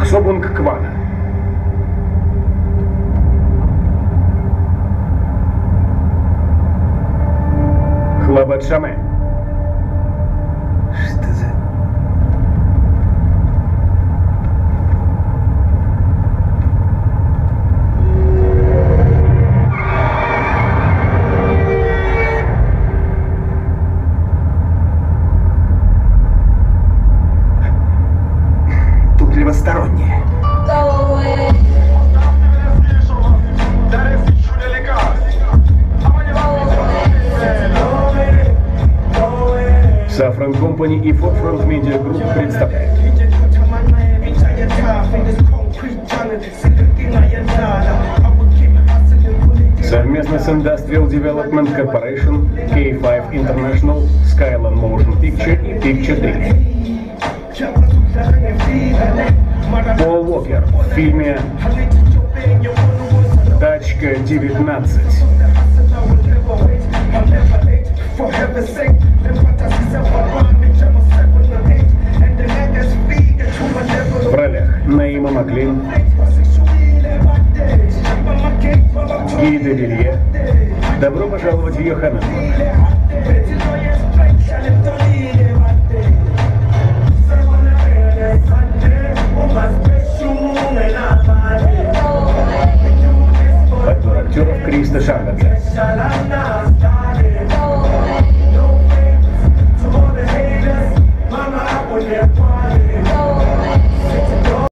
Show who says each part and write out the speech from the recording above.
Speaker 1: Ксобунг
Speaker 2: Квана. Хлабат Шаме. Левостороннее.
Speaker 1: Safran Company и Forefront Media Group представляют. Совместно с Industrial Development Corporation, K5 International, Skyline Motion Picture и Picture 3. Пол Уокер в фильме «Тачка 19». В ролях Наима Маклин, Гида Вилье. Добро пожаловать в Йоханнесбург. leaves the shotgun.